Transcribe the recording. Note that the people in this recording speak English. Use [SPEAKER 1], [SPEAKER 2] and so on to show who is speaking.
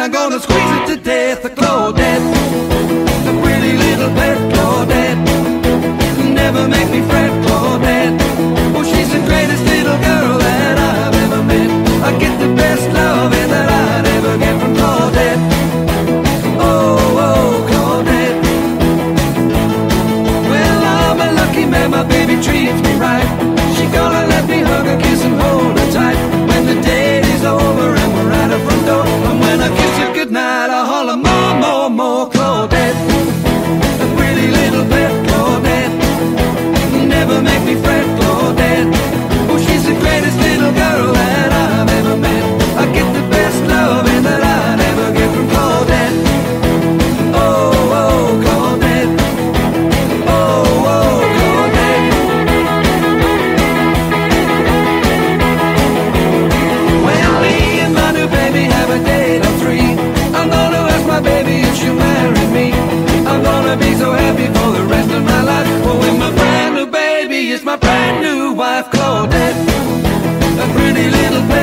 [SPEAKER 1] I'm gonna squeeze it to death. A Claudette, a pretty little pet Claudette. Never make me fret, Claudette. Oh, she's the greatest little girl that I've ever met. I get the best loving that I'd ever get from Claudette. Oh, oh, Claudette. Well, I'm a lucky man, my baby treats me right. Never make me fret, Claudette. Oh, she's the greatest little girl that I've ever met. I get the best loving that I'd ever get from Claudette. Oh, oh, Claudette. Oh, oh, Claudette. When me and my new baby have a date of three, I'm gonna ask my baby if she'll marry me. I'm gonna be so happy baby my brand new wife, Claudette. A pretty little pet